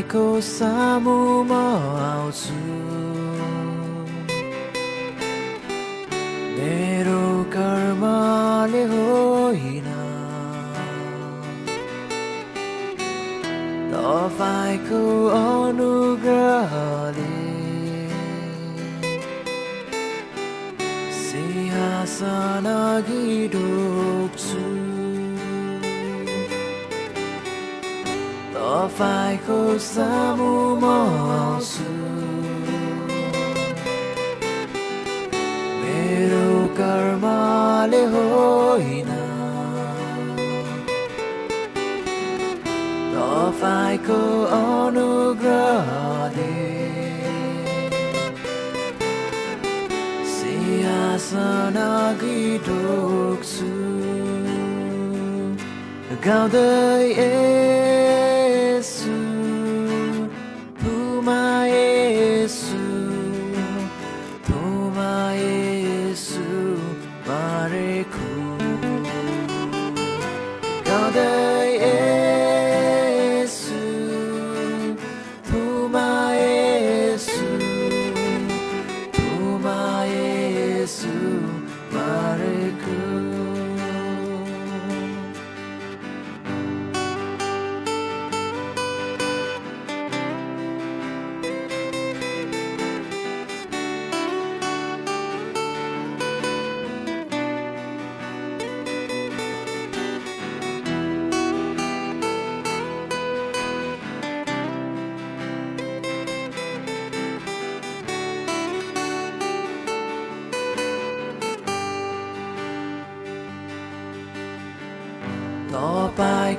तपाईँको सामु म आउँछु। मेरो कर्मले होइन। तपाईँको अनुग्रहले सिंहासन अघि तपाईँको सामु म आउँछु मेरो कर्मले होइन तपाईँको अनुग्रहले सिंहासन अघि ढोक्छु गाउँदै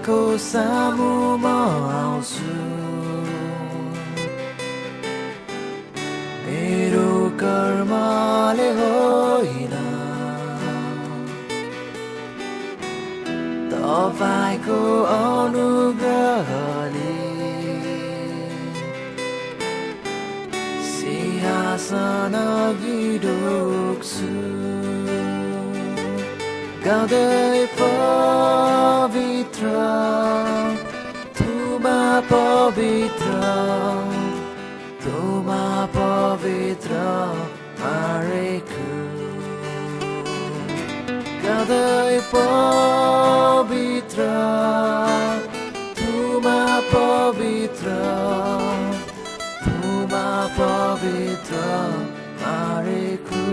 तपाईँको सामु म आउँछु मेरो कर्मले होइन तपाईँको अनुग्रहले सिंहासन ढोक्छु गाउँदै पवित्र পবিত্রং তোমা পবিত্রং তোমা পবিত্র আরেকু গাদাই পবিত্র তোমা পবিত্র তোমা পবিত্র আরেকু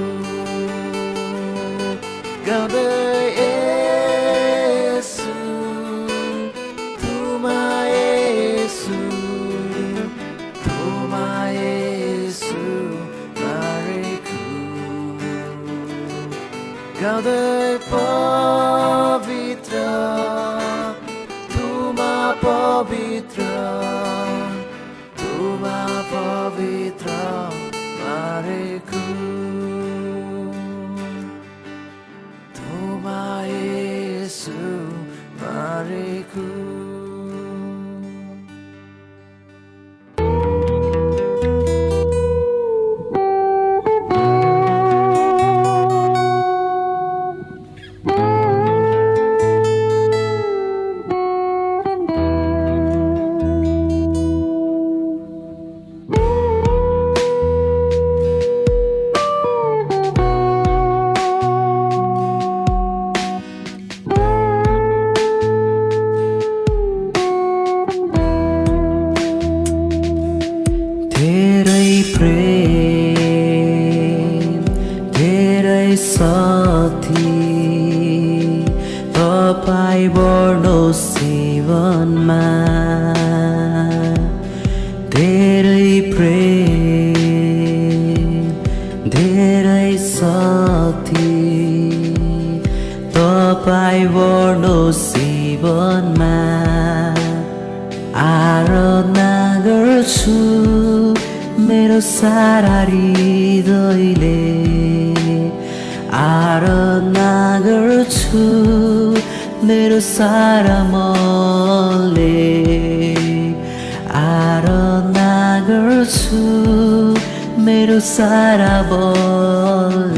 গাদাই गाउँदै मेरो सारा हृदयले आराधना गर्छु मेरो सारा मनले आराधना गर्छु मेरो सारा बलले तपाईँ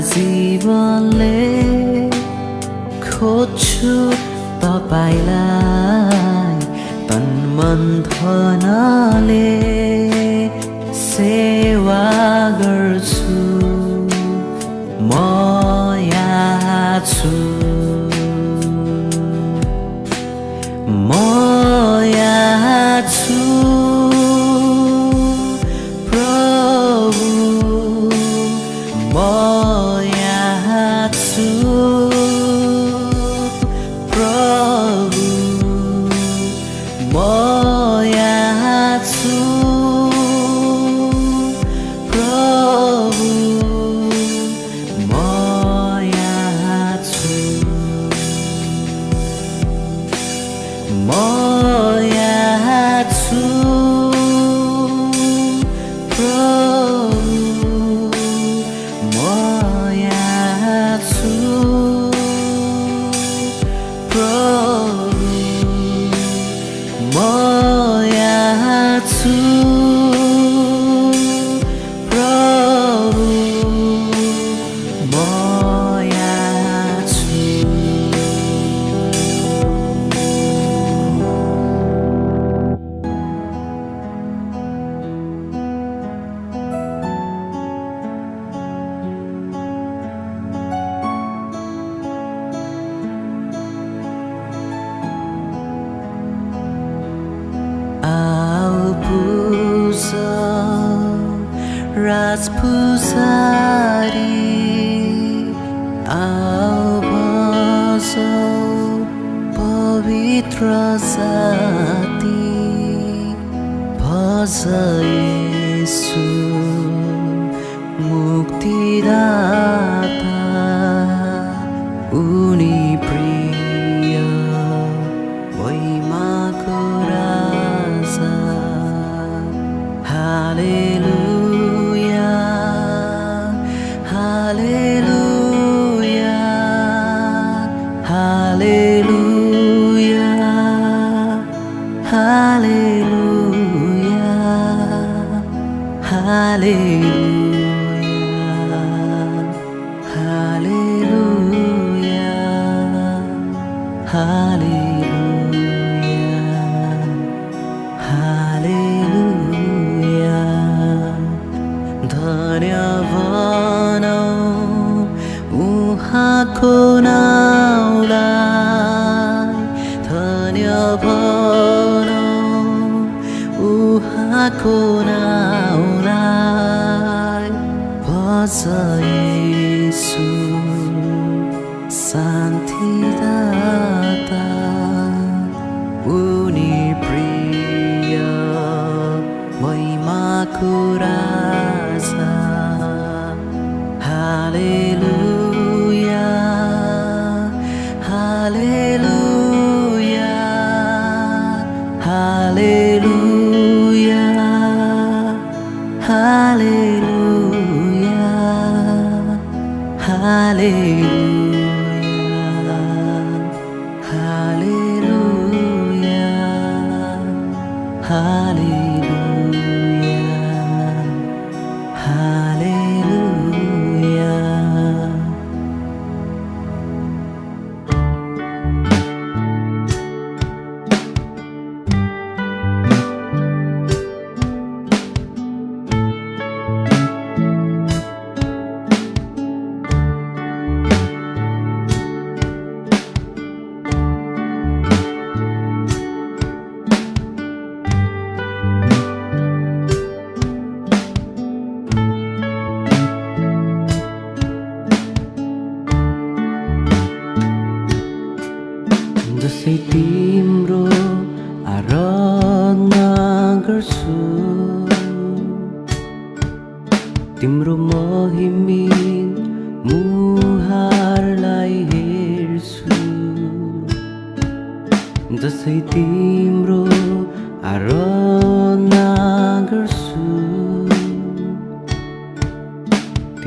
जीवनले खोज्छु तपाईँलाई। तन मन धनले सेवा गर्छु। म यहाँ छु। सुक्ति उहाँको नाउलाई बचाए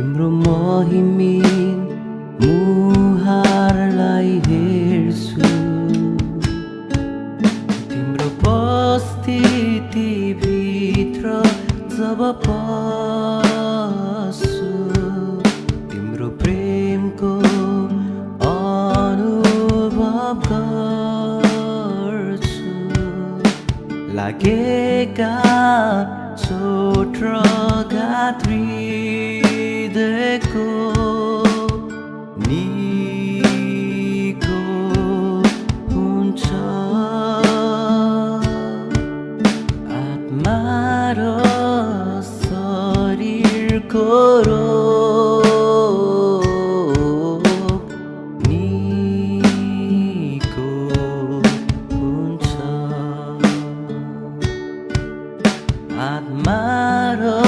तिम्रो महिमिन मुहारलाई हेर्छु। तिम्रो बस्ती भित्र जब प Oh.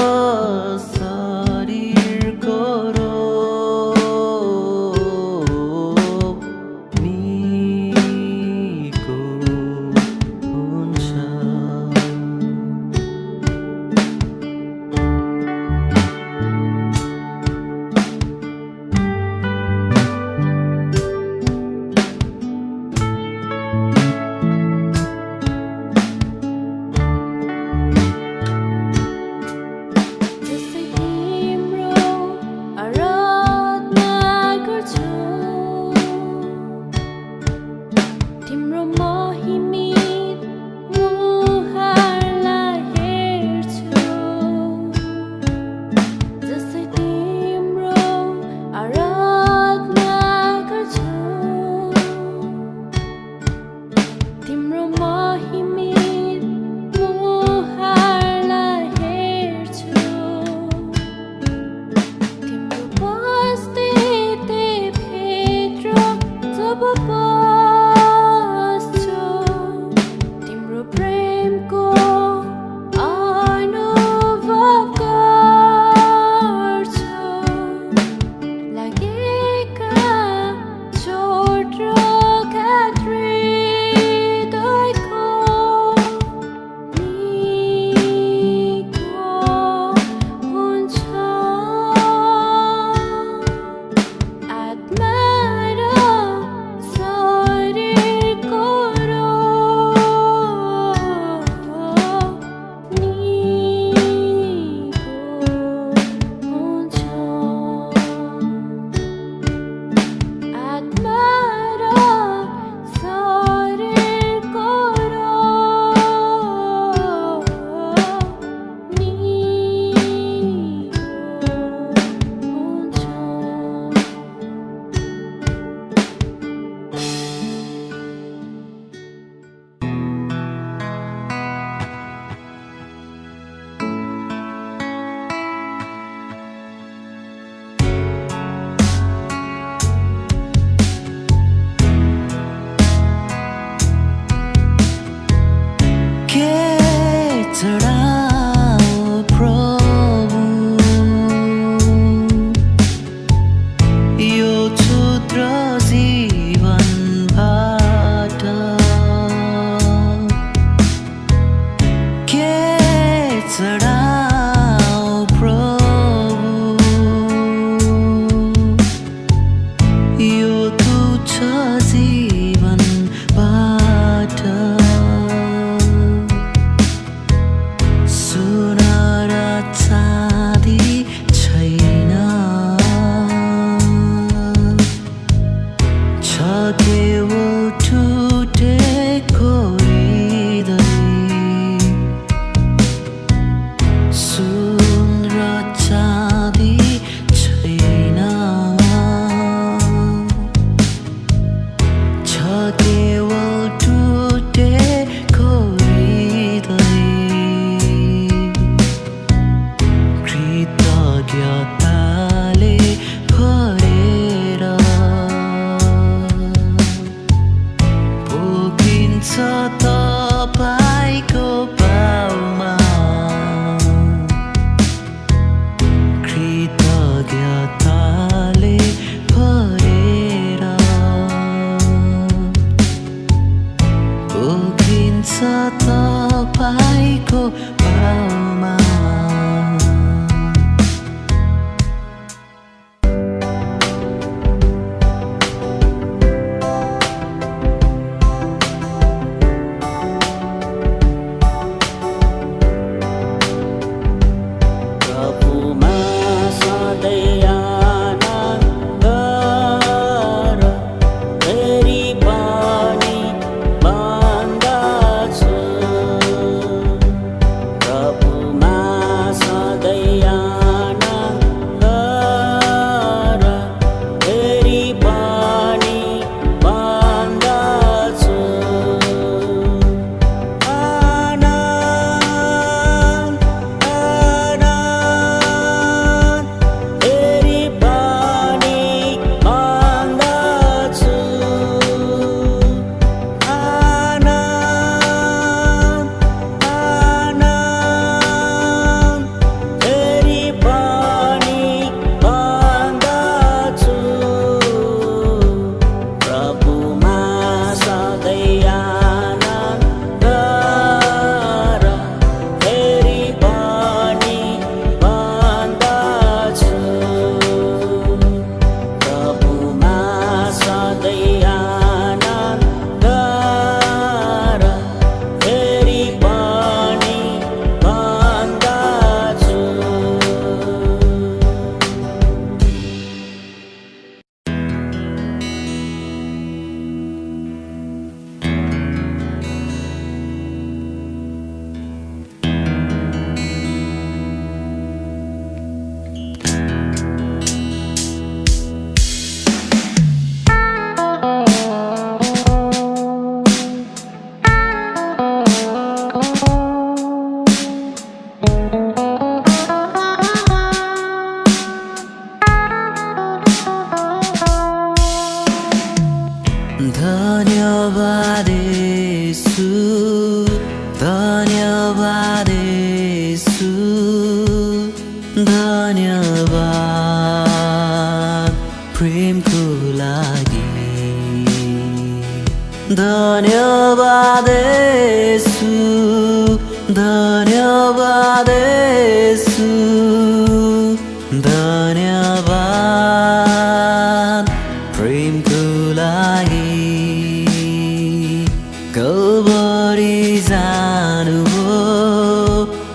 कलबरी जानुभयो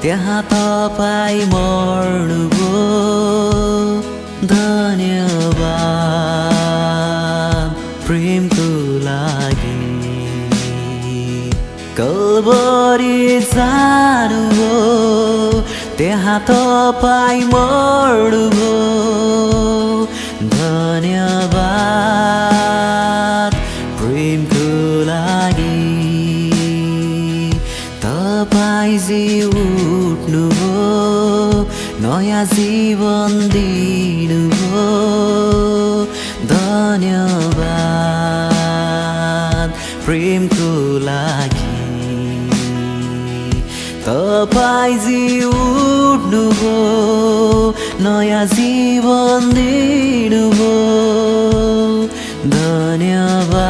त्यहाँ तपाईँ मर्नुभयो। धन्यवाद प्रेमको लागि। कलबरी जानुभयो त्यहाँ तपाईँ मर्नुभयो। धन्यवाद। तपाईँ जे उठ्नुभयो नयाँ जीवन दिनुभयो धन्यवाद प्रेमको लागि। तपाईँ जी उठ्नुभयो नयाँ जीवन दिनुभयो धन्यवाद।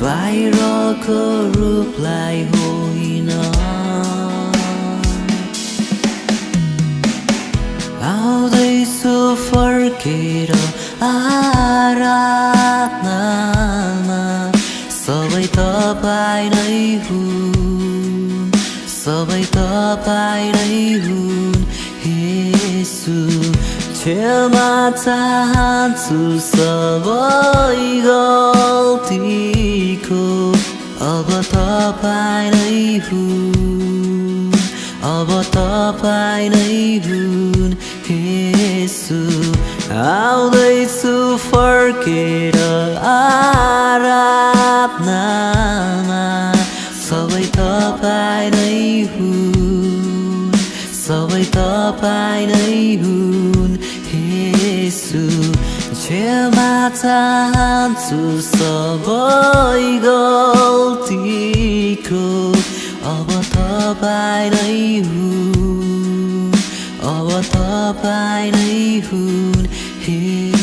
बाहिरको रूपलाई होइन। आउँदैछु फर्केर आराधनामा। सबै तपाईँ नै हुन् सबै तपाईँ नै हुन् हेसु। क्षमा चाहन्छु सबै गल्तीको अब तपाईँ नै हुन्। अब तपाईँ नै हुन् हेसु। आउँदैछु फर्केर आराधनामा। सबै तपाईँ नै हुन् सबै तपाईँ नै हुन्। चाहन्छु सबै अब तपाईँ नै हुन् अब तपाईँ नै हुन् हेसु